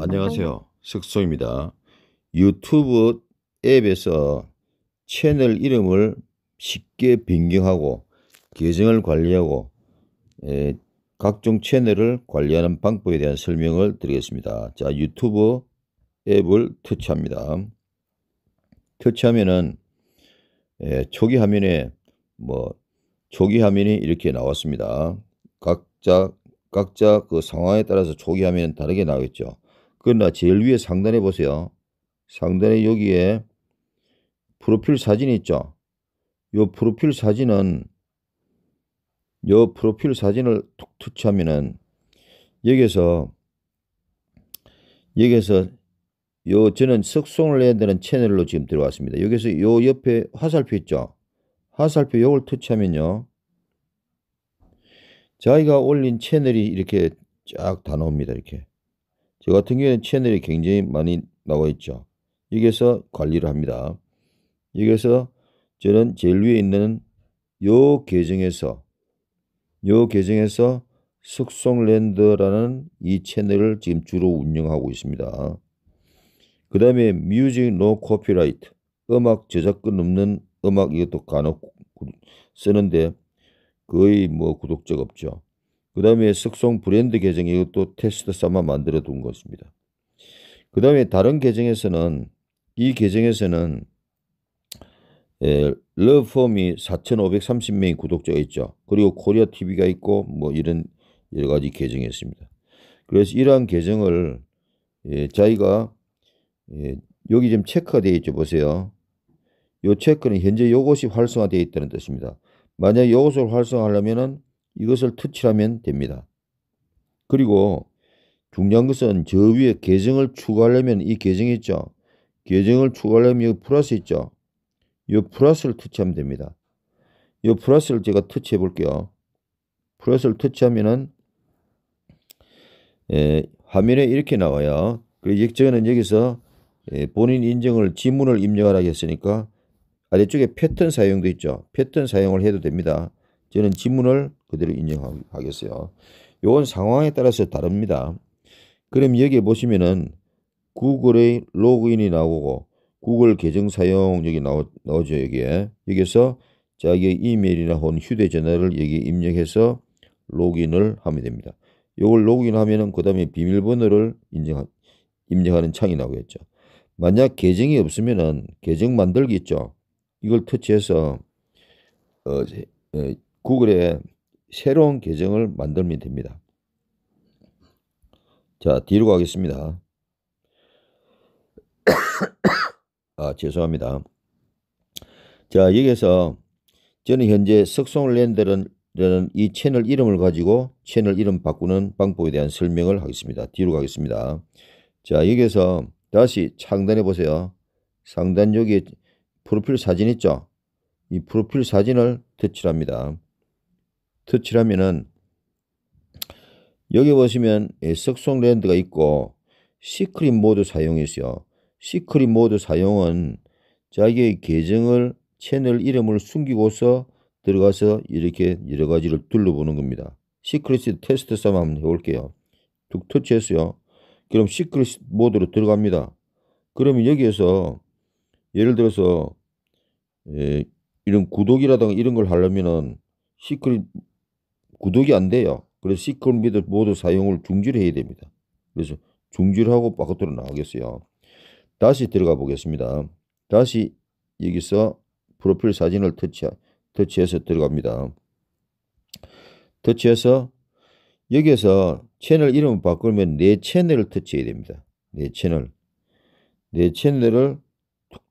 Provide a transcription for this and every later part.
안녕하세요. 석소입니다. 유튜브 앱에서 채널 이름을 쉽게 변경하고 계정을 관리하고 에, 각종 채널을 관리하는 방법에 대한 설명을 드리겠습니다. 자, 유튜브 앱을 터치합니다. 터치하면은 에, 초기 화면에 뭐 초기 화면이 이렇게 나왔습니다. 각 자 각자 그 상황에 따라서 초기 화면은 다르게 나오겠죠. 그러나 제일 위에 상단에 보세요. 상단에 여기에 프로필 사진이 있죠. 요 프로필 사진은 요 프로필 사진을 툭 터치하면은 여기서 여기서 요 저는 석송을 내야 되는 채널로 지금 들어왔습니다. 여기서 요 옆에 화살표 있죠. 화살표 요걸 터치하면요. 자기가 올린 채널이 이렇게 쫙 다 나옵니다. 이렇게. 저 같은 경우에는 채널이 굉장히 많이 나와 있죠. 여기서 관리를 합니다. 여기서 저는 제일 위에 있는 요 계정에서 요 계정에서 석송랜드라는 이 채널을 지금 주로 운영하고 있습니다. 그 다음에 Music No Copyright 음악 저작권 없는 음악 이것도 간혹 쓰는데 거의 뭐 구독자가 없죠. 그 다음에 석송 브랜드 계정 이것도 테스트 삼아 만들어 둔 것입니다. 그 다음에 다른 계정에서는 이 계정에서는 예, 러펌이 4,530명의 구독자가 있죠. 그리고 코리아 TV가 있고 뭐 이런 여러 가지 계정이 있습니다. 그래서 이러한 계정을 예, 자기가 예, 여기 지금 체크가 되어 있죠. 보세요. 이 체크는 현재 이것이 활성화되어 있다는 뜻입니다. 만약 이것을 활성화하려면 이것을 터치하면 됩니다. 그리고 중요한 것은 저 위에 계정을 추가하려면 이 계정 있죠. 계정을 추가하려면 여기 플러스 있죠. 이 플러스를 터치하면 됩니다. 이 플러스를 제가 터치해 볼게요. 플러스를 터치하면은 예, 화면에 이렇게 나와요. 그리고 저는 여기서 예, 본인 인증을 지문을 입력하라 했으니까 아래쪽에 패턴 사용도 있죠. 패턴 사용을 해도 됩니다. 저는 지문을 그대로 인정하겠어요. 요건 상황에 따라서 다릅니다. 그럼 여기 보시면은 구글의 로그인이 나오고 구글 계정 사용 여기 나오, 나오죠 여기에 여기서 자기의 이메일이나 혹은 휴대전화를 여기 입력해서 로그인을 하면 됩니다. 이걸 로그인하면은 그 다음에 비밀번호를 인정 입력하는 창이 나오겠죠. 만약 계정이 없으면은 계정 만들기 있죠. 이걸 터치해서 어, 어, 구글에 새로운 계정을 만들면 됩니다. 자 뒤로 가겠습니다. 아 죄송합니다. 자 여기서 저는 현재 석송랜드라는 이 채널 이름을 가지고 채널 이름 바꾸는 방법에 대한 설명을 하겠습니다. 뒤로 가겠습니다. 자 여기서 다시 상단에 보세요. 상단 여기 프로필 사진 있죠? 이 프로필 사진을 터치합니다. 터치하면은 여기 보시면 석송 랜드가 있고 secret 모드 사용이있어요 secret 모드 사용은 자기의 계정을 채널 이름을 숨기고서 들어가서 이렇게 여러 가지를 둘러보는 겁니다. secret 테스트 삼아 한번 해볼게요. 툭 터치했어요. 그럼 secret 모드로 들어갑니다. 그러면 여기에서 예를 들어서 에, 이런 구독이라든가 이런 걸 하려면은 secret 구독이 안 돼요. 그래서 secret 모드 사용을 중지해야 됩니다. 그래서 중지하고 바깥으로 나가겠어요. 다시 들어가 보겠습니다. 다시 여기서 프로필 사진을 터치, 터치해서 들어갑니다. 터치해서 여기에서 채널 이름을 바꾸면 내 채널을 터치해야 됩니다. 내 채널. 내 채널을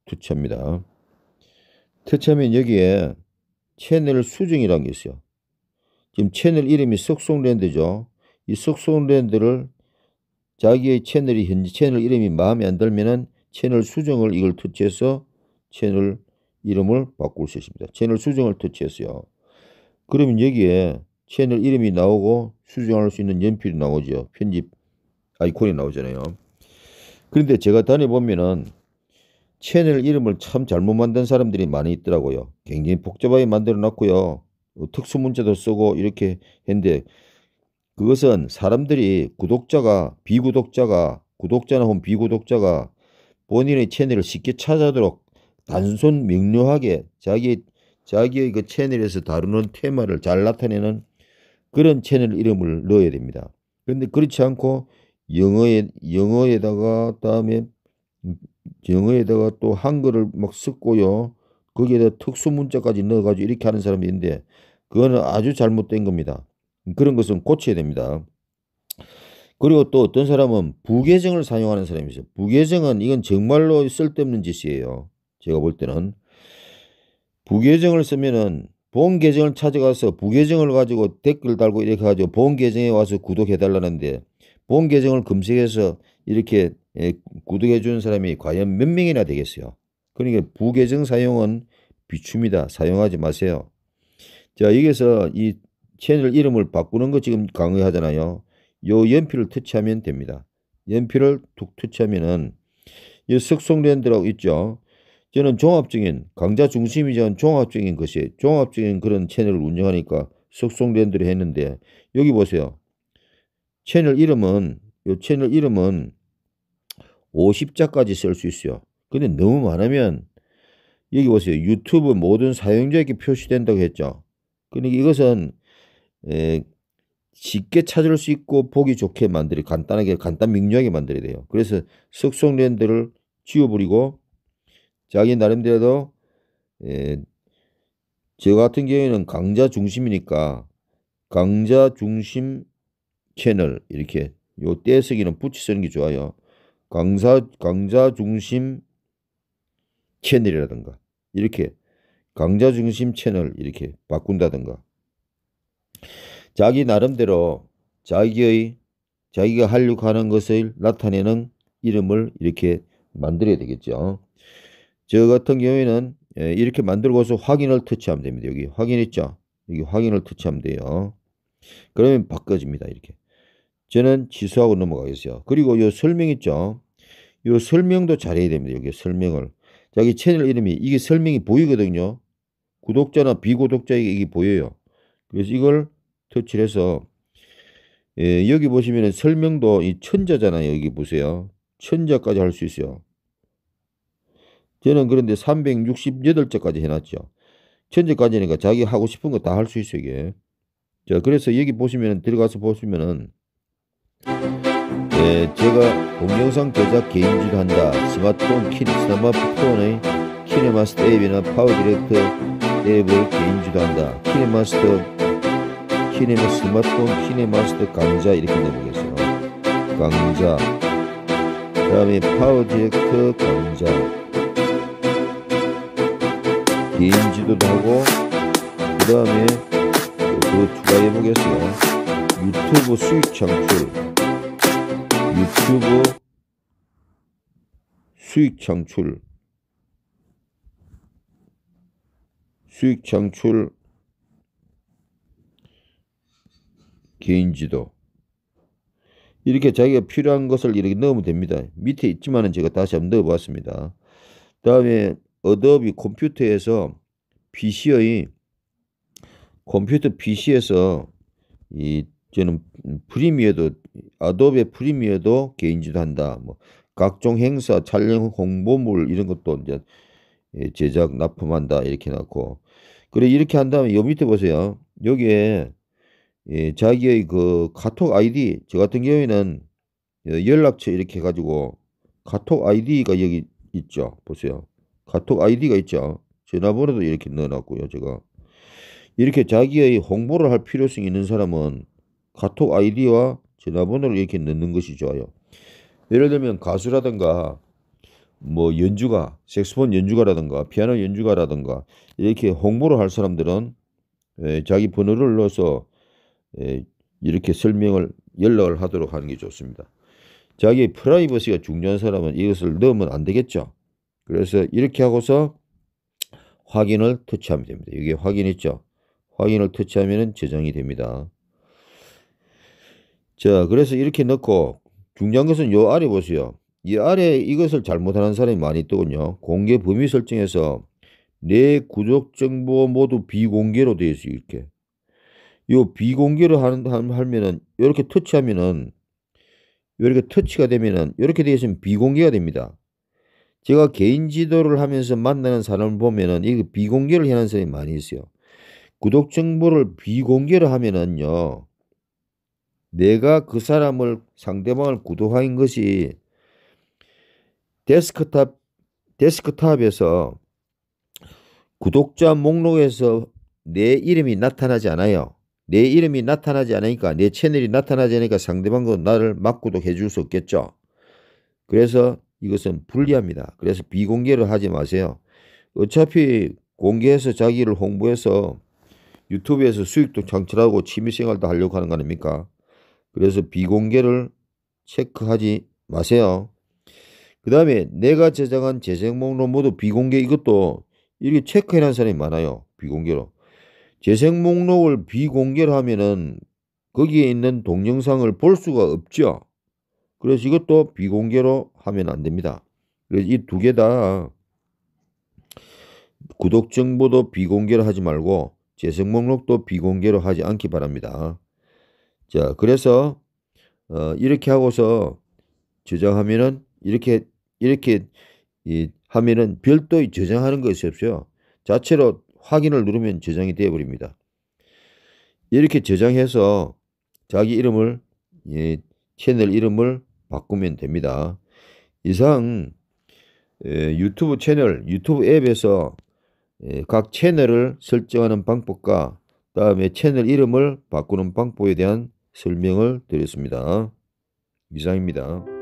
툭 터치합니다. 터치하면 여기에 채널 수정이라는 게 있어요. 지금 채널 이름이 석송랜드죠. 이 석송랜드를 자기의 채널이 현재 채널 이름이 마음에 안 들면은 채널 수정을 이걸 터치해서 채널 이름을 바꿀 수 있습니다. 채널 수정을 터치했어요. 그러면 여기에 채널 이름이 나오고 수정할 수 있는 연필이 나오죠. 편집 아이콘이 나오잖아요. 그런데 제가 다녀보면은 채널 이름을 참 잘못 만든 사람들이 많이 있더라고요. 굉장히 복잡하게 만들어 놨고요. 특수 문자도 쓰고 이렇게 했는데 그것은 사람들이 구독자가 비구독자가 구독자나 혹은 비구독자가 본인의 채널을 쉽게 찾아도록 단순 명료하게 자기 자기의 그 채널에서 다루는 테마를 잘 나타내는 그런 채널 이름을 넣어야 됩니다. 그런데 그렇지 않고 영어에 영어에다가 다음에 영어에다가 또 한글을 막 섞고요. 거기에다 특수 문자까지 넣어가지고 이렇게 하는 사람이 있는데 그거는 아주 잘못된 겁니다. 그런 것은 고쳐야 됩니다. 그리고 또 어떤 사람은 부계정을 사용하는 사람이 있어요. 부계정은 이건 정말로 쓸데없는 짓이에요. 제가 볼 때는 부계정을 쓰면은 본 계정을 찾아가서 부계정을 가지고 댓글 달고 이렇게 가지고 본 계정에 와서 구독해 달라는데 본 계정을 검색해서 이렇게 예, 구독해 주는 사람이 과연 몇 명이나 되겠어요. 그러니까 부계정 사용은 비춥니다. 사용하지 마세요. 자 여기서 이 채널 이름을 바꾸는 거 지금 강의하잖아요. 요 연필을 터치하면 됩니다. 연필을 툭 터치하면은 이 석송랜드라고 있죠. 저는 종합적인 강자 중심이전 종합적인 것이 종합적인 그런 채널을 운영하니까 석송랜드를 했는데 여기 보세요. 채널 이름은 요 채널 이름은 50자까지 쓸 수 있어요. 근데 너무 많으면 여기 보세요. 유튜브 모든 사용자에게 표시된다고 했죠. 그러니까 이것은 에, 쉽게 찾을 수 있고 보기 좋게 만들어 간단하게 간단明료하게 만들어야 돼요. 그래서 석송랜드를 지워버리고 자기 나름대로 에, 저 같은 경우에는 강자 중심이니까 강자 중심 채널 이렇게 요 떼쓰기는 붙이 쓰는 게 좋아요. 강사 강자 중심 채널이라든가 이렇게 강자 중심 채널 이렇게 바꾼다든가 자기 나름대로 자기의 자기가 하려고 하는 것을 나타내는 이름을 이렇게 만들어야 되겠죠. 저 같은 경우에는 예, 이렇게 만들고서 확인을 터치하면 됩니다. 여기 확인했죠? 여기 확인을 터치하면 돼요. 그러면 바꿔집니다. 이렇게. 저는 취소하고 넘어가겠어요. 그리고 요 설명 있죠? 요 설명도 잘해야 됩니다. 여기 설명을. 자기 채널 이름이 이게 설명이 보이거든요. 구독자나 비구독자에게 이게 보여요. 그래서 이걸 터치를 해서 예, 여기 보시면 설명도 이 천자잖아요. 여기 보세요. 천자까지 할 수 있어요. 저는 그런데 368자까지 해놨죠. 천자까지니까 자기 하고 싶은 거 다 할 수 있어요. 이게. 자, 그래서 여기 보시면 들어가서 보시면은 예, 제가 동영상 제작 개인지도 한다. 스마트폰 키, 스마트폰의 키네마스터 앱이나 파워 디렉터 앱을 개인지도 한다. 키네마스터 키네마 스마트폰 키네마스터 강좌 이렇게 넣어보겠어요. 강좌 그 다음에 파워 디렉터 강좌 개인 지도도 하고 그 다음에 그 추가해 보겠어요. 유튜브 수익 창출 유튜브 수익 창출 수익 창출 개인 지도 이렇게 자기가 필요한 것을 이렇게 넣으면 됩니다. 밑에 있지만은 제가 다시 한번 넣어봤습니다. 다음에 어도비 컴퓨터에서 PC의 컴퓨터 PC에서 이 저는 프리미어도 Adobe 프리미어도 개인지도 한다. 뭐 각종 행사, 촬영 홍보물 이런 것도 이제 제작 납품한다. 이렇게 해놓고. 그래 이렇게 한 다음에 요 밑에 보세요. 여기에 예, 자기의 그 카톡 아이디 저 같은 경우에는 연락처 이렇게 해가지고 카톡 아이디가 여기 있죠. 보세요. 카톡 아이디가 있죠. 전화번호도 이렇게 넣어놨고요 제가. 이렇게 자기의 홍보를 할 필요성이 있는 사람은 카톡 아이디와 전화번호를 이렇게 넣는 것이 좋아요 예를 들면 가수라든가 뭐 연주가 색소폰 연주가라든가 피아노 연주가라든가 이렇게 홍보를 할 사람들은 예, 자기 번호를 넣어서 예, 이렇게 설명을 연락을 하도록 하는 게 좋습니다. 자기 프라이버시가 중요한 사람은 이것을 넣으면 안 되겠죠. 그래서 이렇게 하고서 확인을 터치하면 됩니다. 이게 확인했죠. 확인을 터치하면 저장이 됩니다. 자, 그래서 이렇게 넣고 중요한 것은 요 아래 보세요. 이 아래 이것을 잘못하는 사람이 많이 있더군요. 공개 범위 설정에서 내 구독 정보 모두 비공개로 되어 있어요. 이렇게. 요 비공개로 하는 하면은 이렇게 터치하면은 이렇게 터치가 되면은 이렇게 되어 있으면 비공개가 됩니다. 제가 개인 지도를 하면서 만나는 사람을 보면은 이거 비공개를 하는 사람이 많이 있어요. 구독 정보를 비공개로 하면은요. 내가 그 사람을 상대방을 구독한 것이 데스크탑 데스크탑에서 구독자 목록에서 내 이름이 나타나지 않아요. 내 이름이 나타나지 않으니까 내 채널이 나타나지 않으니까 상대방도 나를 막구독해 줄 수 없겠죠. 그래서 이것은 불리합니다. 그래서 비공개를 하지 마세요. 어차피 공개해서 자기를 홍보해서 유튜브에서 수익도 창출하고 취미생활도 하려고 하는 거 아닙니까? 그래서 비공개를 체크하지 마세요. 그 다음에 내가 저장한 재생 목록 모두 비공개 이것도 이렇게 체크해놓은 사람이 많아요. 비공개로. 재생 목록을 비공개로 하면은 거기에 있는 동영상을 볼 수가 없죠. 그래서 이것도 비공개로 하면 안 됩니다. 그래서 이 두 개 다 구독 정보도 비공개로 하지 말고 재생 목록도 비공개로 하지 않기 바랍니다. 자, 그래서 어, 이렇게 하고서 저장하면은 이렇게 이렇게 이, 하면은 별도의 저장하는 것이 없어요. 자체로 확인을 누르면 저장이 되어 버립니다. 이렇게 저장해서 자기 이름을 예, 채널 이름을 바꾸면 됩니다. 이상 에, 유튜브 채널, 유튜브 앱에서 에, 각 채널을 설정하는 방법과 다음에 채널 이름을 바꾸는 방법에 대한 설명을 드렸습니다. 이상입니다.